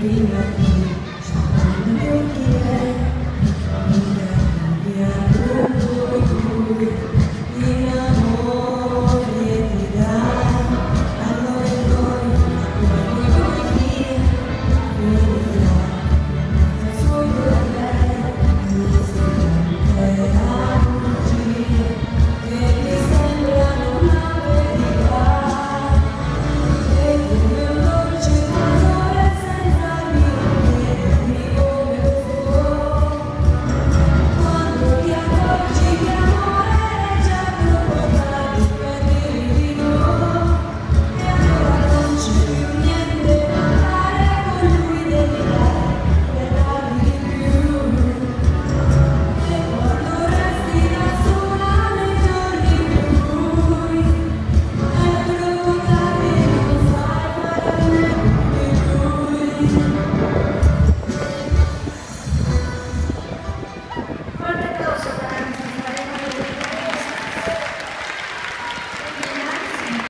being